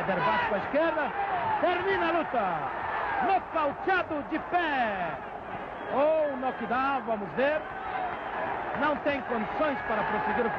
Éder Vasco à esquerda. Termina a luta. Nocauteado de pé. Oh, Ou knockdown, vamos ver. Não tem condições para prosseguir o